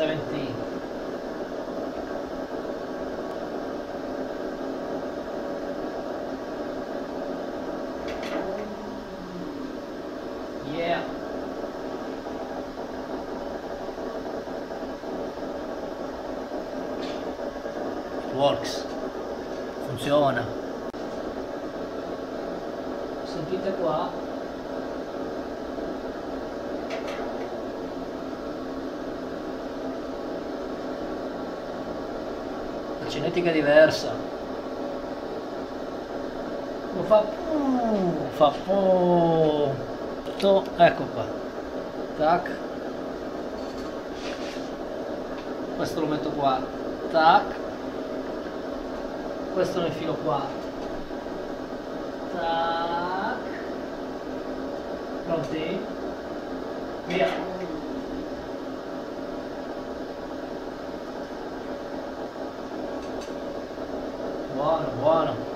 17. Yeah. Works. Funziona. Sentite qua. Cinetica diversa. Lo fa fa to, ecco qua. Tac. Questo lo metto qua. Tac. Questo lo infilo qua. Tac. Pronti? Via. Buono, buono.